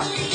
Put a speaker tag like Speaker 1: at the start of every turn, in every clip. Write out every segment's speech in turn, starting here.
Speaker 1: Tchau.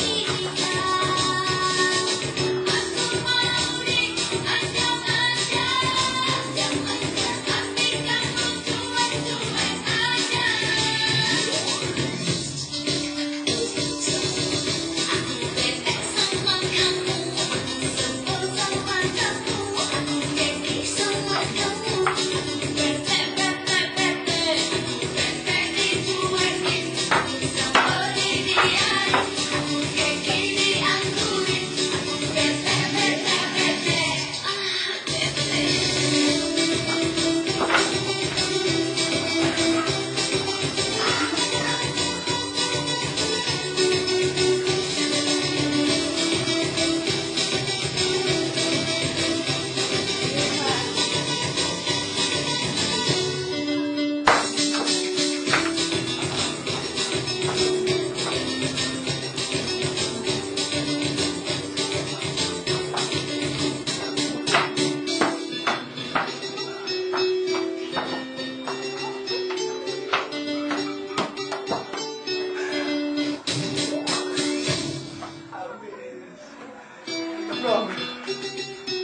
Speaker 2: Vamos.